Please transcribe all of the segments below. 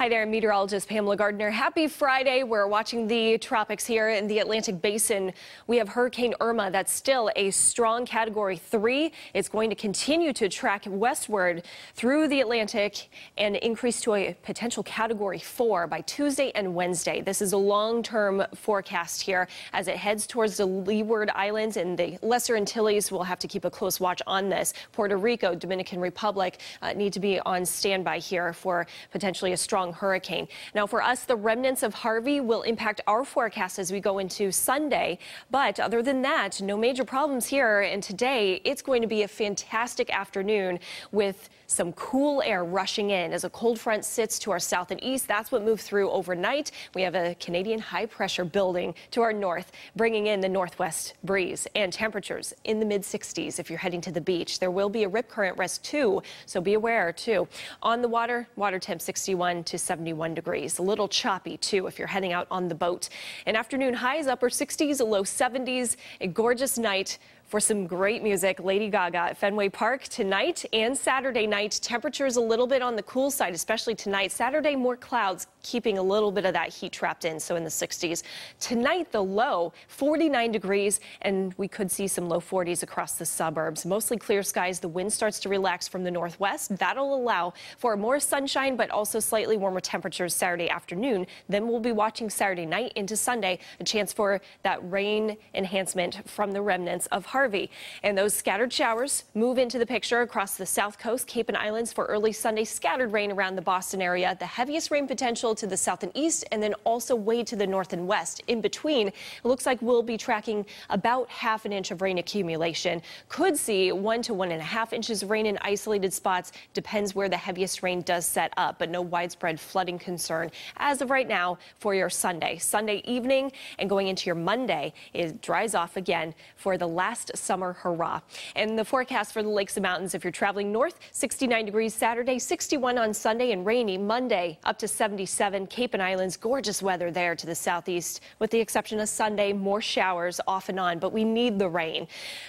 Hi there, meteorologist Pamela Gardner. Happy Friday. We're watching the tropics here in the Atlantic Basin. We have Hurricane Irma that's still a strong category three. It's going to continue to track westward through the Atlantic and increase to a potential category four by Tuesday and Wednesday. This is a long term forecast here as it heads towards the Leeward Islands and the Lesser Antilles. We'll have to keep a close watch on this. Puerto Rico, Dominican Republic uh, need to be on standby here for potentially a strong strong hurricane. Now, for us, the remnants of Harvey will impact our forecast as we go into Sunday. But other than that, no major problems here. And today, it's going to be a fantastic afternoon with some cool air rushing in as a cold front sits to our south and east. That's what moved through overnight. We have a Canadian high pressure building to our north, bringing in the northwest breeze and temperatures in the mid 60s if you're heading to the beach. There will be a rip current rest too, so be aware too. On the water, water temp 61 to 71 degrees. A little choppy too if you're heading out on the boat. An afternoon highs upper 60s, low 70s. A gorgeous night for some great music. Lady Gaga at Fenway Park tonight and Saturday night. Temperatures a little bit on the cool side, especially tonight. Saturday, more clouds, keeping a little bit of that heat trapped in, so in the 60s. Tonight, the low 49 degrees, and we could see some low 40s across the suburbs. Mostly clear skies. The wind starts to relax from the northwest. That'll allow for more sunshine, but also slightly warmer temperatures Saturday afternoon. Then we'll be watching Saturday night into Sunday. A chance for that rain enhancement from the remnants of Harvey. Harvey. And those scattered showers move into the picture across the south coast, Cape and Islands for early Sunday. Scattered rain around the Boston area. The heaviest rain potential to the south and east, and then also way to the north and west. In between, it looks like we'll be tracking about half an inch of rain accumulation. Could see one to one and a half inches of rain in isolated spots. Depends where the heaviest rain does set up, but no widespread flooding concern as of right now for your Sunday. Sunday evening and going into your Monday, it dries off again for the last summer hurrah. And the forecast for the lakes and mountains, if you're traveling north, 69 degrees Saturday, 61 on Sunday, and rainy Monday, up to 77. Cape and Islands, gorgeous weather there to the southeast, with the exception of Sunday, more showers off and on, but we need the rain.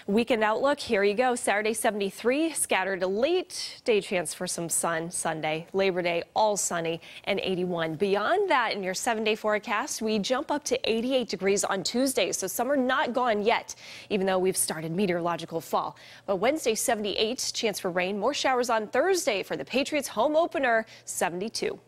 Weekend outlook, here you go. Saturday, 73, scattered late day chance for some sun Sunday. Labor Day, all sunny and 81. Beyond that, in your seven day forecast, we jump up to 88 degrees on Tuesday, so summer not gone yet, even though we've started meteorological fall. But Wednesday, 78, chance for rain. More showers on Thursday for the Patriots home opener, 72.